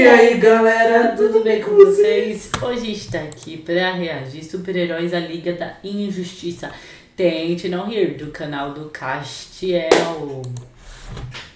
E aí galera, tudo bem com vocês? Hoje está aqui para reagir super-heróis à Liga da Injustiça. Tente não rir do canal do Castiel.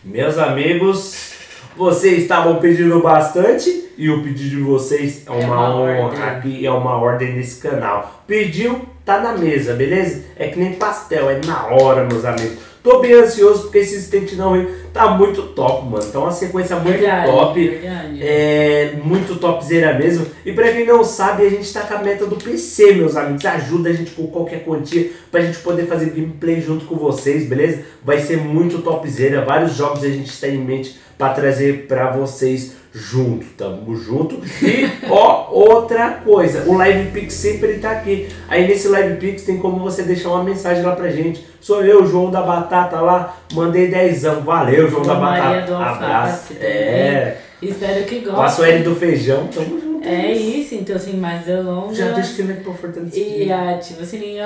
Meus amigos, vocês estavam pedindo bastante e o pedido de vocês é uma, É uma honra ordem. aqui, é uma ordem nesse canal. Pediu, tá na mesa, beleza? É que nem pastel, é na hora, meus amigos. Tô bem ansioso porque esse Não Rir tá muito top, mano. Tá uma sequência muito Verdade, top. verdade. É muito topzera mesmo. E pra quem não sabe, a gente tá com a meta do PC, meus amigos. Ajuda a gente com qualquer quantia pra gente poder fazer gameplay junto com vocês, beleza? Vai ser muito topzera. Vários jogos a gente tem em mente pra trazer pra vocês junto. Tamo junto. E, ó, outra coisa. O Live Pix sempre ele tá aqui. Aí nesse Live Pix tem como você deixar uma mensagem lá pra gente. Sou eu, João da Batata lá. Mandei dezão. Valeu, João da Maria Batata. do Abraço. É. Espero que Passo gostem. L do feijão, tamo junto. É isso, então sem mais delongas. Já deixa o like pra fortalecer. E ativa o sininho.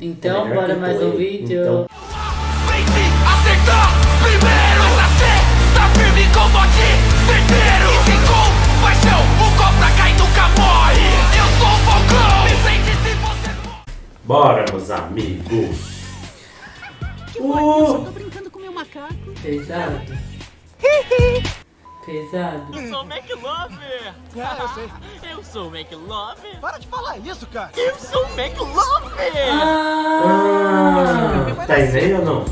Então, É melhor bora mais um aí. vídeo. Então. Bora, meus amigos. Eu tô brincando com meu macaco. Pesado. Pesado. Eu sou o McLover! Ah, eu sei. Eu sou o McLover! Para de falar isso, cara. Eu sou o McLover! Ah! Ah, tá em meio ou não?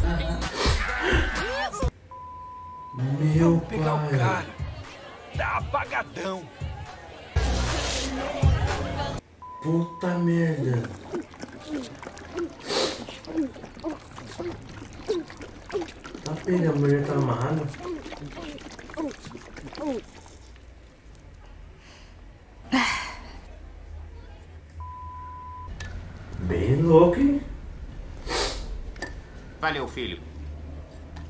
Meu Pegar o pai. cara Tá apagadão Puta merda. Pegando, a mulher tá amarrada. Bem louco, hein? Valeu, filho.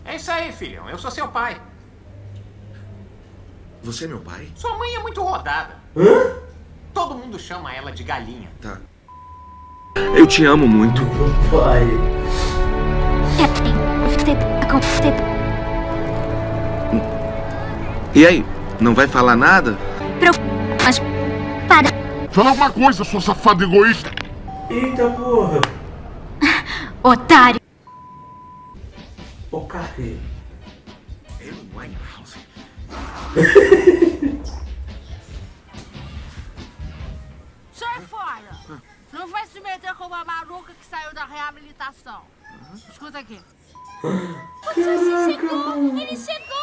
É isso aí, filhão. Eu sou seu pai. Você é meu pai? Sua mãe é muito rodada. Hã? Todo mundo chama ela de galinha. Tá. Eu te amo muito. Meu pai. E aí, não vai falar nada? Fala alguma coisa, sua safada egoísta. Eita porra. Otário! Ô carreiro. Sai fora. Não vai se meter com uma maluca que saiu da reabilitação. Escuta aqui. Ele chegou!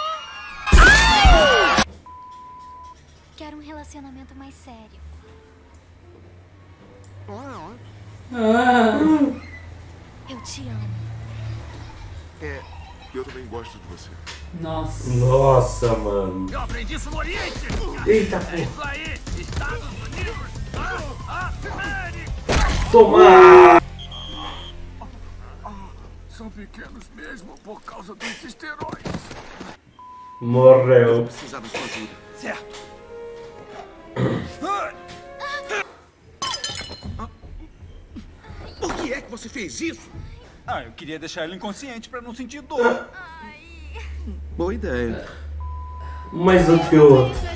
Quero um relacionamento mais sério. Ah! Eu te amo. É, eu também gosto de você. Nossa. Nossa, mano. Eu aprendi isso no Oriente Eita É porra. isso aí Estados Unidos ah, América Toma! Pequenos mesmo por causa dos esteroides. Morreu. Precisava de sua ajuda. Certo Por que é que você fez isso? Ah, eu queria deixar ela inconsciente pra não sentir dor. Boa ideia. Mais um que o outro. é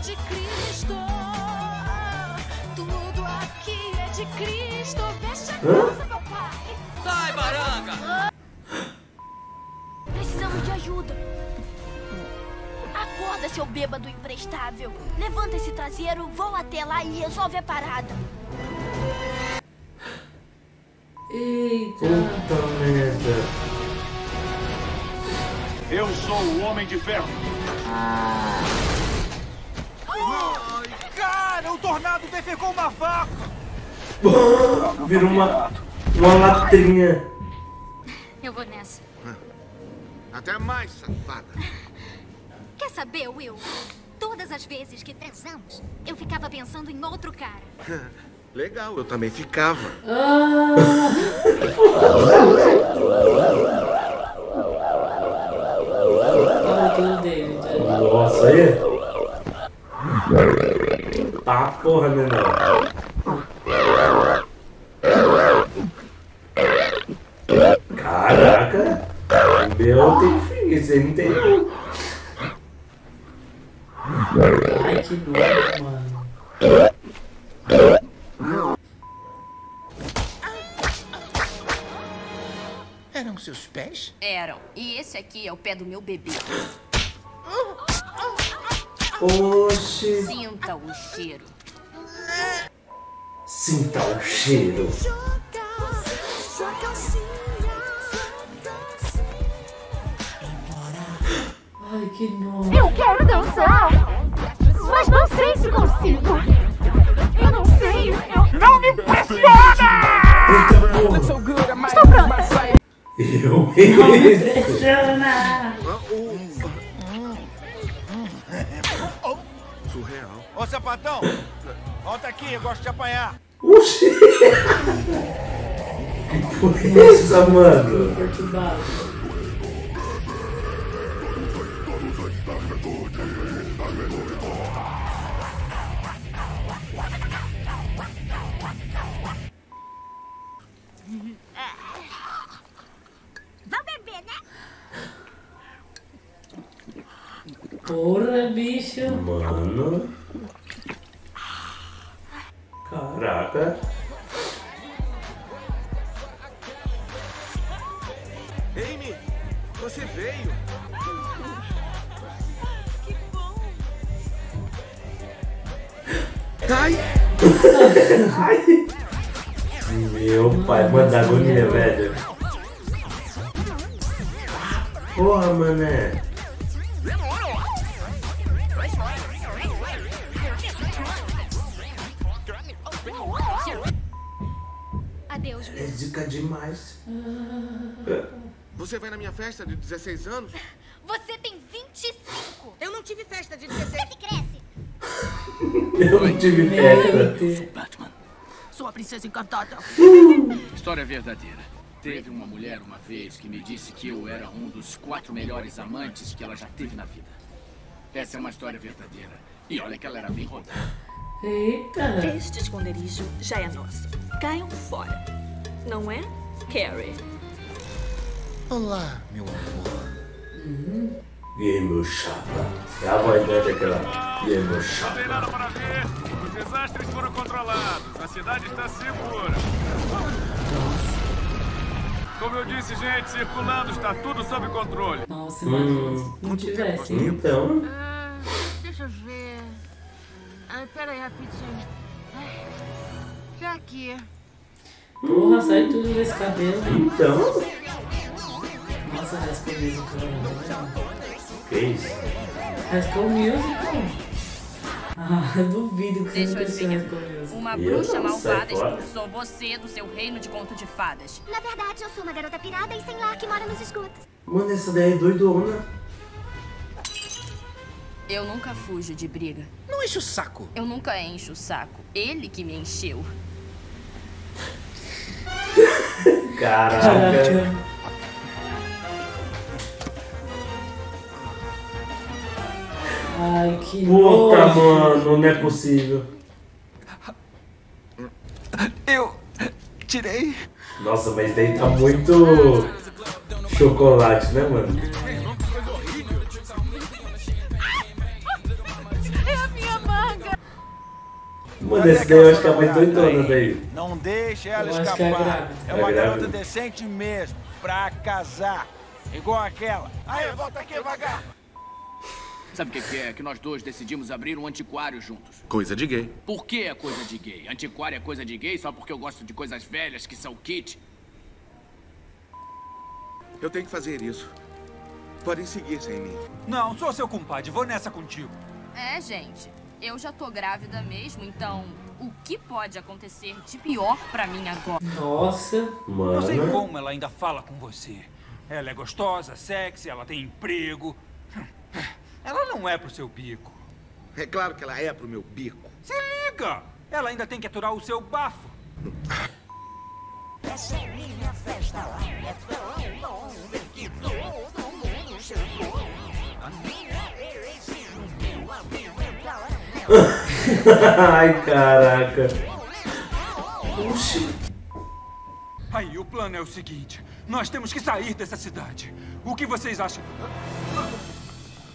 Acorda, seu bêbado imprestável. Levanta esse traseiro, voa até lá e resolve a parada. Eita. Puta merda. Eu sou o Homem de Ferro. Cara, o tornado defecou uma vaca! Virou uma, uma latrinha. Eu vou nessa. Até mais, safada. Quer saber, Will? Todas as vezes que transamos, eu ficava pensando em outro cara. Legal, eu também ficava. Ah! Olha dele. Nossa, aí. Tá porra, menor. Caraca. O meu tem fim, aí não tem aqui é o pé do meu bebê. Oxi. Sinta o cheiro. Sinta o cheiro. Ai, que nojo. Eu quero dançar, mas não sei se consigo. Eu não sei. Eu... Não me pressiona! Eu Impressiona! Surreal. Ô, sapatão! Volta aqui, eu gosto de apanhar. Oxi! Que porra é essa, mano? Perturbado. Mano. Caraca. Amy, você veio. Ai! Ai. Meu pai, manda agonia, velho. Porra, mané. Adeus, É Will. zica demais. Você vai na minha festa de 16 anos? Você tem 25. Eu não tive festa de 16. Cresce, cresce. Eu não tive festa. Batman. Sou a princesa encantada. História verdadeira. Teve uma mulher uma vez que me disse que eu era um dos quatro melhores amantes que ela já teve na vida. Essa é uma história verdadeira. E olha que ela era bem rodada. Eita. Este esconderijo já é nosso. Caiam fora. Não é, Carrie? Olá, meu amor. E aí, meu chapa? É a voz dela daquela. E aí, meu Não tem chapa? nada para ver. Os desastres foram controlados. A cidade está segura. Como eu disse, gente, circulando, está tudo sob controle. Nossa, imagina se não tivesse. Então. Ah, deixa eu ver. Ai, pera aí, rapidinho. Ai, Já aqui. Porra, sai tudo desse cabelo. Então. Nossa, School Musical. né? Que isso? School Musical? Ah, duvido que você Deixa não eu adivinhar. Uma bruxa malvada expulsou você do seu reino de conto de fadas. Na verdade, eu sou uma garota pirada e sem lar que mora nos esgotos. Mano, essa daí é doidona. Eu nunca fujo de briga. Não enche o saco. Eu nunca encho o saco. Ele que me encheu. Caraca. Ai, que Puta, nojo. mano, não é possível. Eu tirei. Nossa, mas daí tá muito chocolate, né, mano? Mano, esse daí eu acho que é a mais doidona daí. Não deixe ela Eu é escapar. grávida. É uma É garota decente mesmo, pra casar. Igual aquela. Aí, volta aqui, vagar. Sabe o que que é? Que nós dois decidimos abrir um antiquário juntos. Coisa de gay. Por que é coisa de gay? Antiquário é coisa de gay só porque eu gosto de coisas velhas que são kit? Eu tenho que fazer isso. Podem seguir sem mim. Não, sou seu compadre. Vou nessa contigo. É, gente. Eu já tô grávida mesmo, então o que pode acontecer de pior pra mim agora? Nossa. Não sei Mano. como ela ainda fala com você. Ela é gostosa, sexy, ela tem emprego. Ela não é pro seu bico. É claro que ela é pro meu bico. Se liga! Ela ainda tem que aturar o seu bafo. Essa é minha festa. É tão longa que todo mundo chegou. A minha beleza Ai, caraca. Oxi. Aí, o plano é o seguinte: nós temos que sair dessa cidade. O que vocês acham?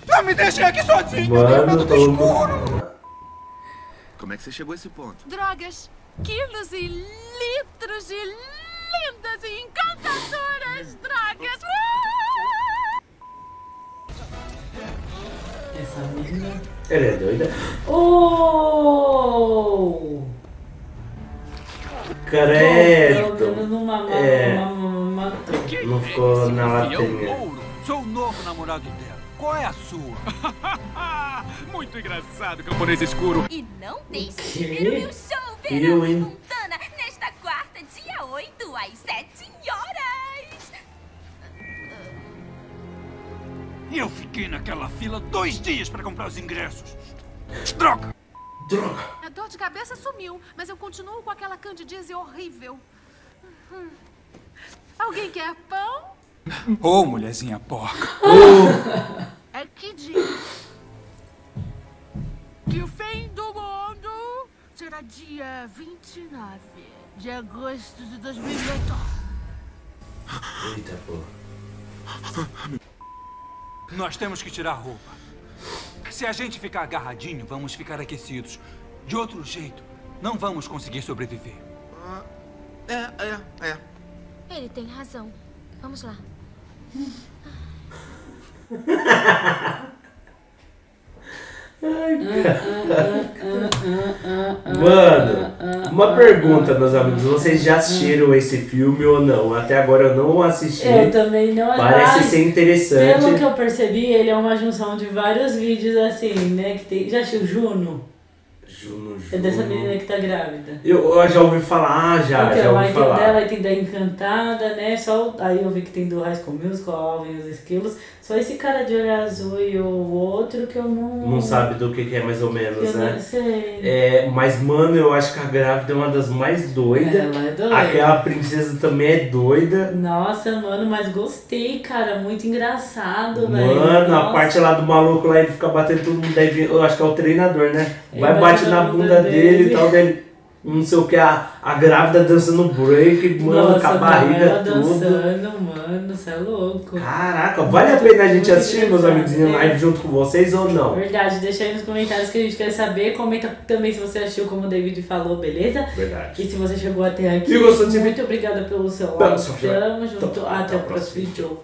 Não me deixem aqui sozinho! Mano, todo mundo. Como é que você chegou a esse ponto? Drogas, quilos e litros de lindas e encantadoras drogas. Essa menina. Ela é doida? Oh! Credo. Numa É. uma, Não ficou na latinha. ouro. Sou o novo namorado dela. Qual é a sua? Muito engraçado, camponês escuro. E não deixe de ver o meu show, Verão? Montana, nesta quarta, dia 8, às 7 Eu fiquei naquela fila dois dias pra comprar os ingressos. Droga! Droga! A dor de cabeça sumiu, mas eu continuo com aquela candidíase horrível. Hum. Alguém quer pão? Ô, mulherzinha porca. É que diz que o fim do mundo será dia 29 de agosto de 2014. Eita porra. Nós temos que tirar a roupa. Se a gente ficar agarradinho, vamos ficar aquecidos. De outro jeito, não vamos conseguir sobreviver. É, é, é. Ele tem razão. Vamos lá. Mano, uma pergunta, meus amigos. Vocês já assistiram esse filme ou não? Até agora eu não assisti. Eu também não Parece mas, ser interessante. Pelo que eu percebi, ele é uma junção de vários vídeos assim, né? Que tem, já assistiu Juno? Juno, É dessa Juno. menina que tá grávida. Eu, eu já ouvi falar, já, Então, já ouvi aí tem falar. dela, aí tem da Encantada, né? Só, aí eu vi que tem do High School Musical, Alvin e os Esquilos. Só esse cara de olho azul e o outro que eu não... Não sabe do que, que é mais ou menos, Eu né? não sei. É, mas, mano, eu acho que a grávida é uma das mais doidas. Ela é doida. Aquela princesa também é doida. Nossa, mano, mas gostei, cara. Muito engraçado, velho. Mano, a Nossa. parte lá do maluco lá, ele fica batendo todo mundo. Deve, eu acho que é o treinador, né? Vai, bate bate na na bunda bunda dele dele. e tal, dele. Não sei o que, a, a grávida dançando break, mano, Nossa, com a ela barriga tudo. dançando, mano, você é louco. Caraca, vale a pena a gente assistir, meus amigos, em é. live junto com vocês ou não? Verdade, deixa aí nos comentários que a gente quer saber. Comenta também se você assistiu como o David falou, beleza? Verdade. E se você chegou até aqui, E gostou desse muito obrigada pelo seu like. Tamo junto. Então, Até o próximo vídeo.